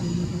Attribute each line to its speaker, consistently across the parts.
Speaker 1: うん。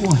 Speaker 1: Ой.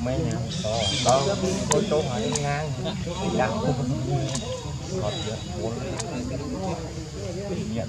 Speaker 2: mấy nè to to có chỗ hỏi đi ngang Đậm còn chưa, cuốn Nhận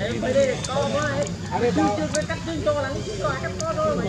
Speaker 1: em mới đi co quá ấy chương chương với cắt chương cho lắm chứ rồi cắt co thôi mày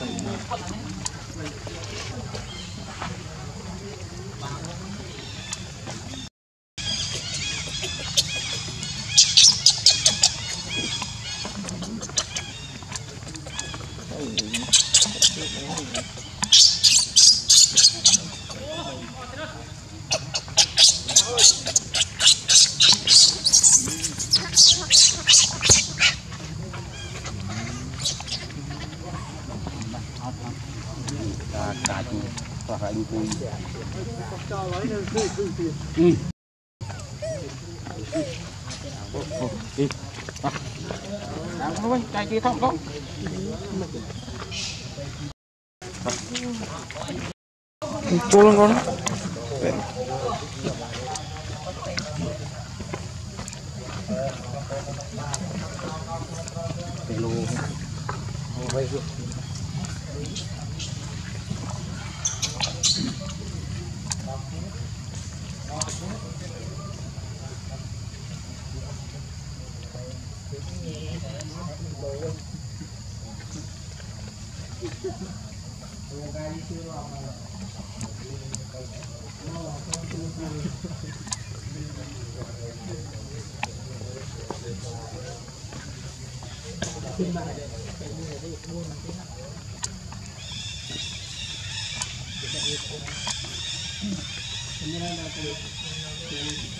Speaker 2: Thank you. ừ. đi à, không chạy kia không không cô lên con Hãy subscribe cho kênh Ghiền Mì Gõ Để không bỏ lỡ những video hấp dẫn Xin
Speaker 1: mời để mua để mua một cái nào. Để đặt được. Thế nên là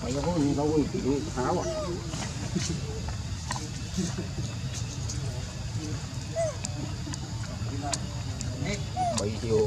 Speaker 2: phải có hôn đâu hôn kiểu pháo à bảy triệu.